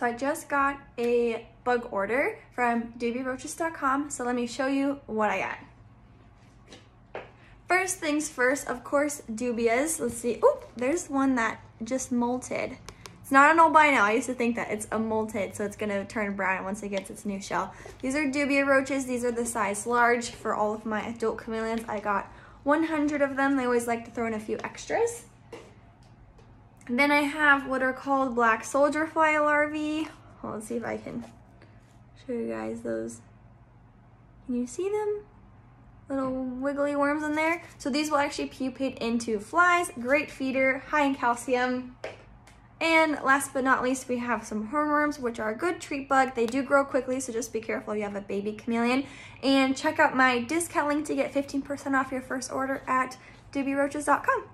So I just got a bug order from dubiaroaches.com. So let me show you what I got. First things first, of course, dubias. Let's see. Oh, there's one that just molted. It's not an albino. I used to think that it's a molted, so it's gonna turn brown once it gets its new shell. These are dubia roaches. These are the size large for all of my adult chameleons. I got 100 of them. They always like to throw in a few extras. Then I have what are called black soldier fly larvae. Well, let's see if I can show you guys those. Can you see them? Little wiggly worms in there. So these will actually pupate into flies. Great feeder, high in calcium. And last but not least, we have some hornworms, which are a good treat bug. They do grow quickly, so just be careful if you have a baby chameleon. And check out my discount link to get 15% off your first order at dubiaroaches.com.